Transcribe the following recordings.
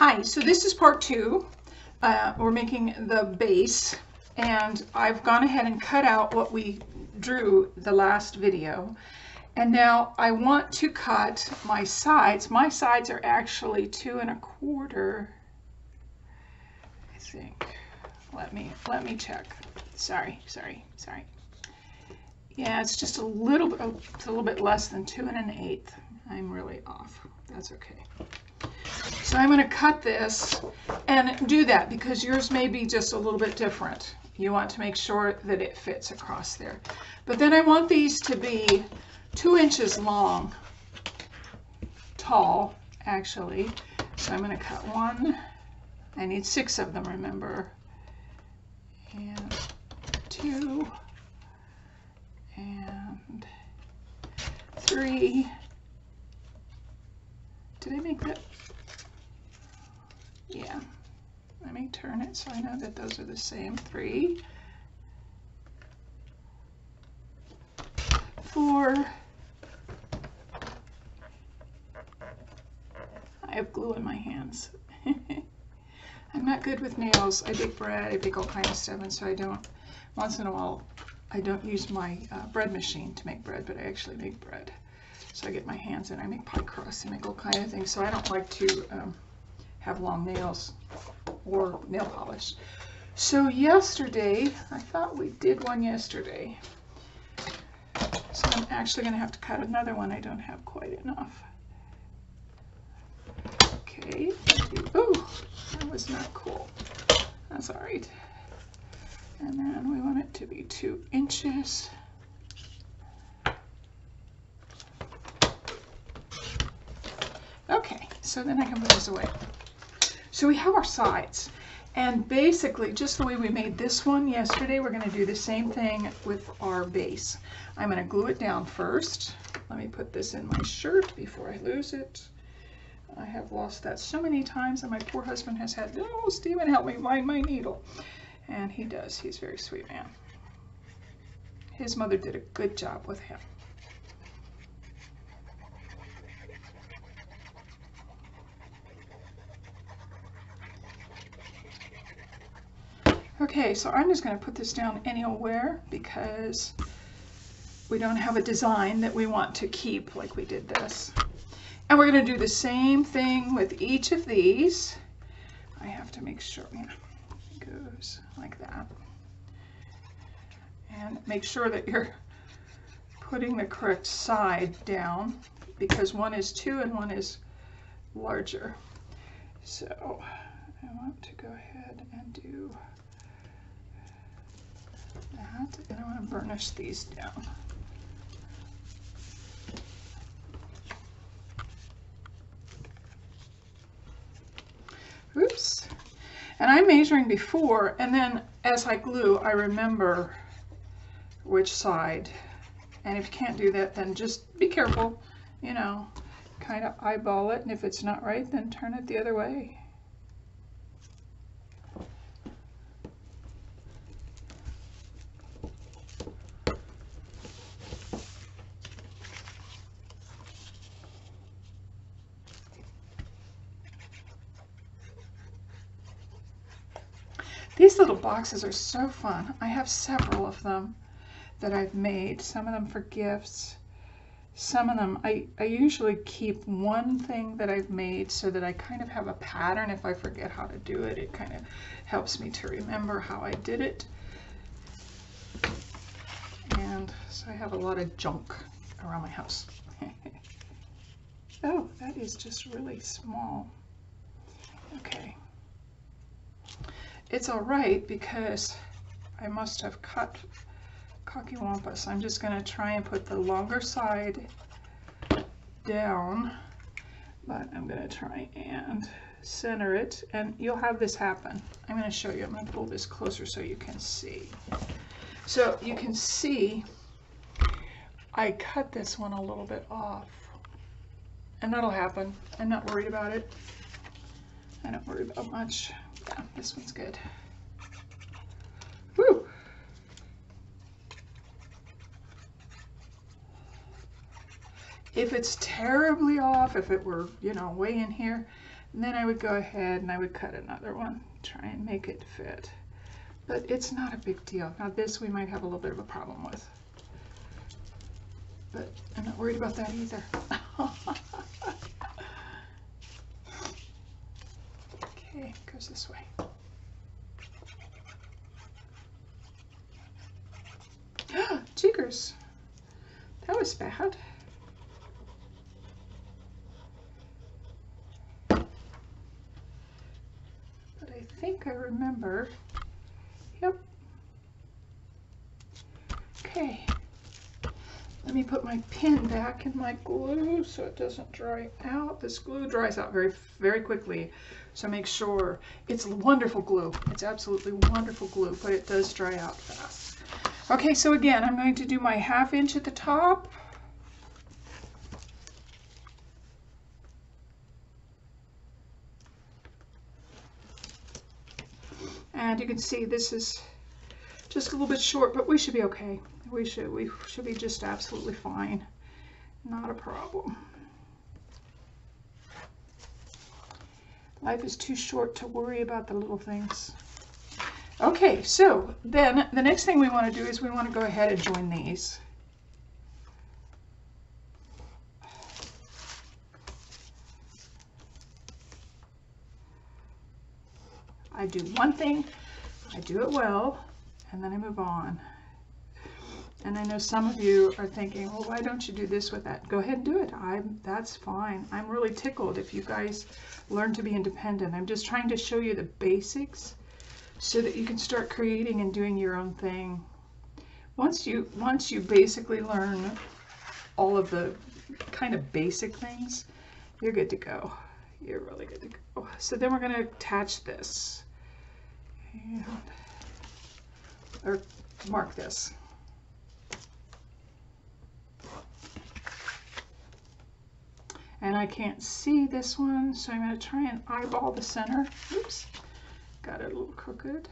Hi, so this is part two. Uh, we're making the base and I've gone ahead and cut out what we drew the last video. And now I want to cut my sides. My sides are actually two and a quarter, I think. Let me, let me check. Sorry, sorry, sorry. Yeah, it's just a little bit, a little bit less than two and an eighth. I'm really off. That's okay. So I'm going to cut this and do that because yours may be just a little bit different. You want to make sure that it fits across there. But then I want these to be two inches long, tall actually. So I'm going to cut one. I need six of them, remember. And two. And three. Did I make that yeah. Turn it so I know that those are the same. Three, four, I have glue in my hands. I'm not good with nails. I bake bread, I bake all kinds of stuff, and so I don't, once in a while, I don't use my uh, bread machine to make bread, but I actually make bread. So I get my hands in, I make pie crusts, I make all kinds of things, so I don't like to um, have long nails or nail polish. So yesterday, I thought we did one yesterday. So I'm actually going to have to cut another one. I don't have quite enough. Okay. Oh, that was not cool. That's all right. And then we want it to be two inches. Okay, so then I can put this away. So we have our sides. And basically, just the way we made this one yesterday, we're going to do the same thing with our base. I'm going to glue it down first. Let me put this in my shirt before I lose it. I have lost that so many times, and my poor husband has had, oh, Stephen, help me find my needle. And he does. He's a very sweet man. His mother did a good job with him. Okay, so I'm just going to put this down anywhere because we don't have a design that we want to keep like we did this. And we're going to do the same thing with each of these. I have to make sure it goes like that. And make sure that you're putting the correct side down because one is two and one is larger. So I want to go ahead and do that. And I want to burnish these down. Oops. And I'm measuring before, and then as I glue, I remember which side. And if you can't do that, then just be careful, you know, kind of eyeball it, and if it's not right, then turn it the other way. These little boxes are so fun. I have several of them that I've made, some of them for gifts. Some of them, I, I usually keep one thing that I've made so that I kind of have a pattern. If I forget how to do it, it kind of helps me to remember how I did it. And so I have a lot of junk around my house. oh, that is just really small. Okay. It's all right because I must have cut cocky Cockywampus. I'm just going to try and put the longer side down, but I'm going to try and center it, and you'll have this happen. I'm going to show you. I'm going to pull this closer so you can see. So you can see I cut this one a little bit off, and that'll happen. I'm not worried about it. I don't worry about much. This one's good. Woo! If it's terribly off, if it were, you know, way in here, then I would go ahead and I would cut another one, try and make it fit. But it's not a big deal. Now this we might have a little bit of a problem with. But I'm not worried about that either. goes this way. Cheekers. That was bad. But I think I remember. Yep. Okay. Let me put my pin back in my glue so it doesn't dry out. This glue dries out very, very quickly. So make sure it's wonderful glue. It's absolutely wonderful glue, but it does dry out fast. Okay, so again, I'm going to do my half inch at the top. And you can see this is just a little bit short, but we should be okay. We should, we should be just absolutely fine. Not a problem. Life is too short to worry about the little things. Okay, so then the next thing we want to do is we want to go ahead and join these. I do one thing, I do it well, and then I move on. And I know some of you are thinking, well, why don't you do this with that? Go ahead and do it. I'm, that's fine. I'm really tickled if you guys learn to be independent. I'm just trying to show you the basics so that you can start creating and doing your own thing. Once you, once you basically learn all of the kind of basic things, you're good to go. You're really good to go. So then we're going to attach this. And, or mark this. And I can't see this one, so I'm going to try and eyeball the center. Oops, got it a little crooked.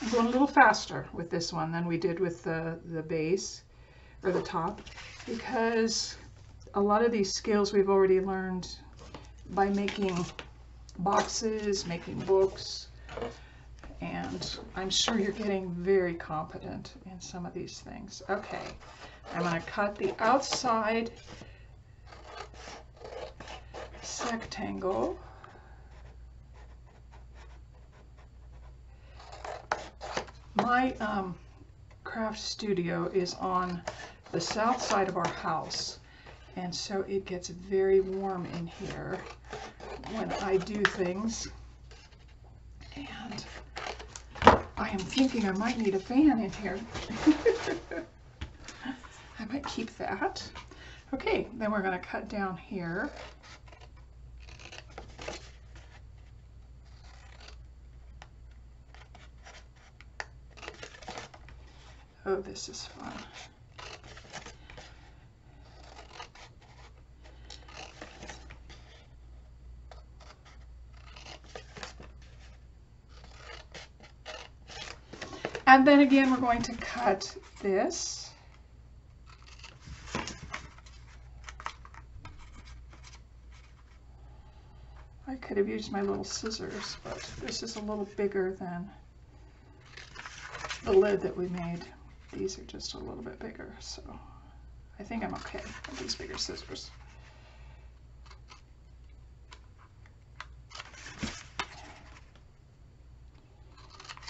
I'm going a little faster with this one than we did with the, the base or the top because a lot of these skills we've already learned by making boxes, making books, and I'm sure you're getting very competent in some of these things. Okay, I'm going to cut the outside sectangle. My um, craft studio is on the south side of our house and so it gets very warm in here when I do things and I am thinking I might need a fan in here. I might keep that. Okay, then we're going to cut down here. Oh, this is fun. And then again, we're going to cut this. I could have used my little scissors, but this is a little bigger than the lid that we made. These are just a little bit bigger, so I think I'm okay with these bigger scissors.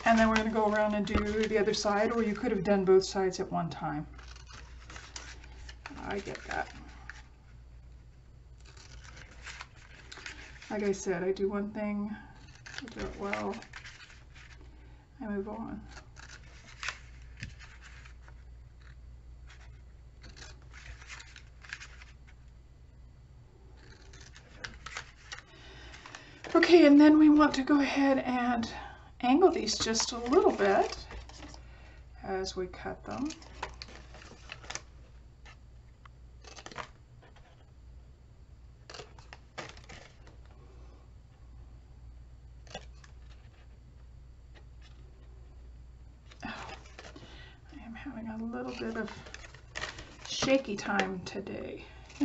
And then we're going to go around and do the other side, or you could have done both sides at one time. I get that. Like I said, I do one thing, I do it well, I move on. Okay, and then we want to go ahead and angle these just a little bit as we cut them. Having a little bit of shaky time today.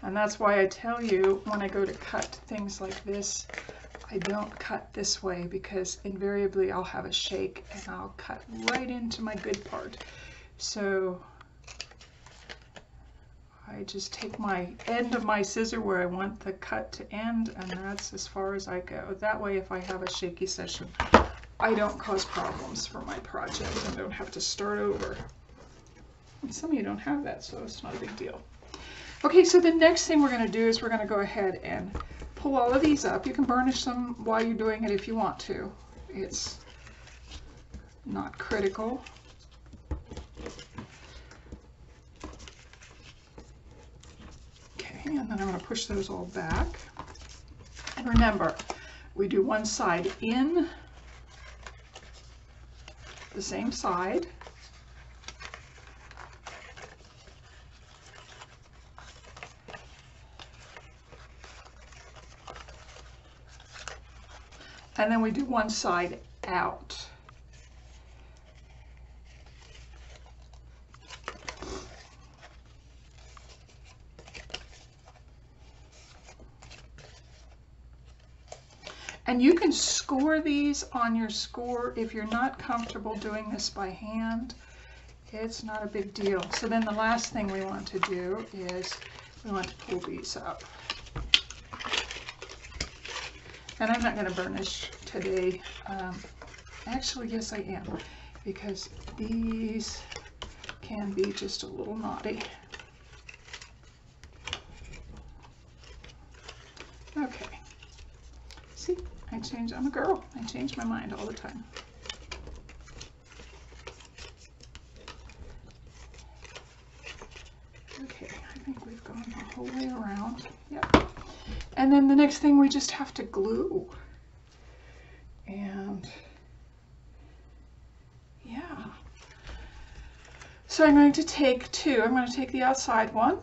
And that's why I tell you when I go to cut things like this, I don't cut this way because invariably I'll have a shake and I'll cut right into my good part. So I just take my end of my scissor where I want the cut to end and that's as far as I go. That way if I have a shaky session, I don't cause problems for my project and don't have to start over. And some of you don't have that, so it's not a big deal. Okay, so the next thing we're going to do is we're going to go ahead and pull all of these up. You can burnish them while you're doing it if you want to. It's not critical. Okay, and then I'm going to push those all back. And remember, we do one side in the same side. and then we do one side out. And you can score these on your score if you're not comfortable doing this by hand. It's not a big deal. So then the last thing we want to do is we want to pull these up. And I'm not going to burnish today. Um, actually, yes, I am, because these can be just a little naughty. Okay. See, I change, I'm a girl. I change my mind all the time. Okay, I think we've gone the whole way around. Yep. And then the next thing we just have to glue. And yeah. So I'm going to take two. I'm going to take the outside one.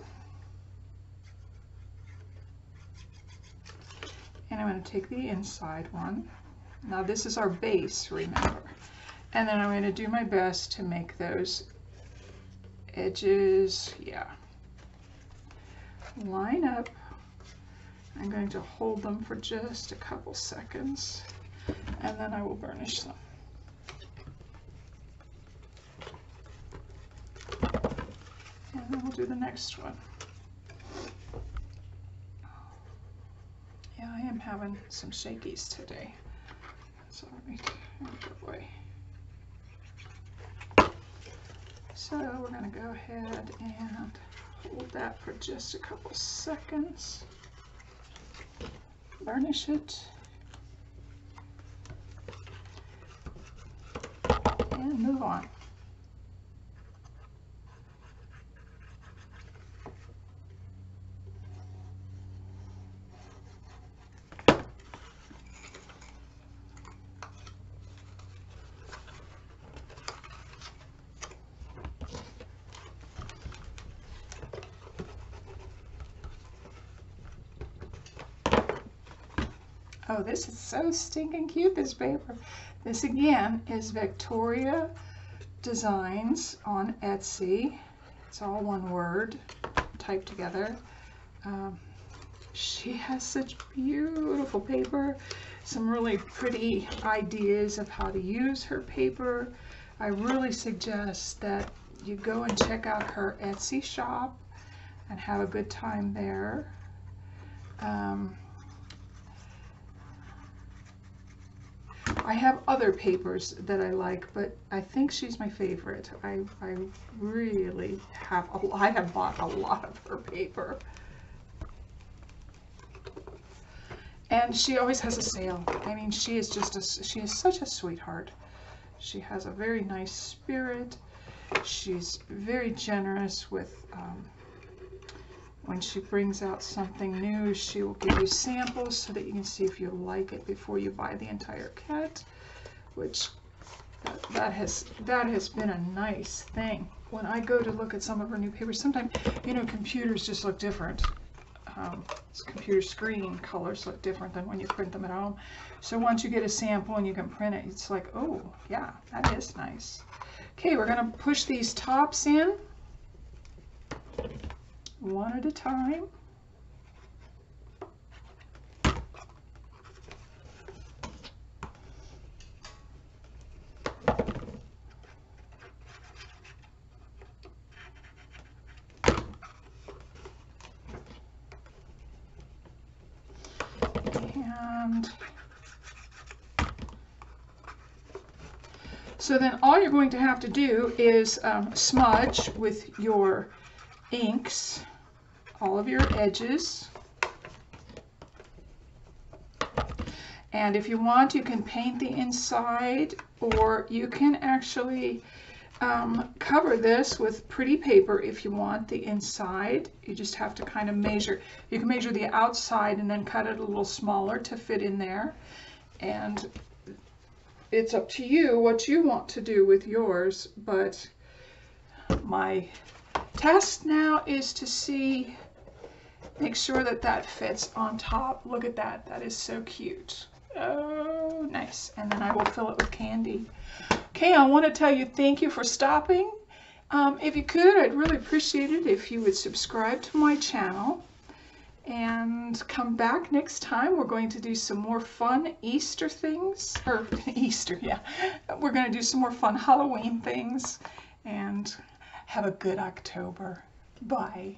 And I'm going to take the inside one. Now this is our base, remember. And then I'm going to do my best to make those edges, yeah, line up I'm going to hold them for just a couple seconds and then I will burnish them. And then we'll do the next one. Yeah, I am having some shakies today. So we're going to go ahead and hold that for just a couple seconds burnish it and move on. Oh, this is so stinking cute, this paper. This again is Vectoria Designs on Etsy. It's all one word typed together. Um, she has such beautiful paper, some really pretty ideas of how to use her paper. I really suggest that you go and check out her Etsy shop and have a good time there. Um, I have other papers that I like, but I think she's my favorite. I, I really have, a, I have bought a lot of her paper. And she always has a sale. I mean, she is just a, she is such a sweetheart. She has a very nice spirit. She's very generous with um, when she brings out something new, she will give you samples so that you can see if you like it before you buy the entire kit, which that, that has that has been a nice thing. When I go to look at some of her new papers, sometimes, you know, computers just look different. Um, computer screen colors look different than when you print them at home. So once you get a sample and you can print it, it's like, oh, yeah, that is nice. Okay, we're going to push these tops in one at a time. And so then all you're going to have to do is um, smudge with your inks all of your edges. And if you want, you can paint the inside or you can actually um, cover this with pretty paper if you want the inside. You just have to kind of measure. You can measure the outside and then cut it a little smaller to fit in there. And it's up to you what you want to do with yours, but my task now is to see, make sure that that fits on top. Look at that, that is so cute. Oh, nice. And then I will fill it with candy. Okay, I want to tell you thank you for stopping. Um, if you could, I'd really appreciate it if you would subscribe to my channel and come back next time. We're going to do some more fun Easter things, or Easter, yeah. We're going to do some more fun Halloween things and have a good October. Bye.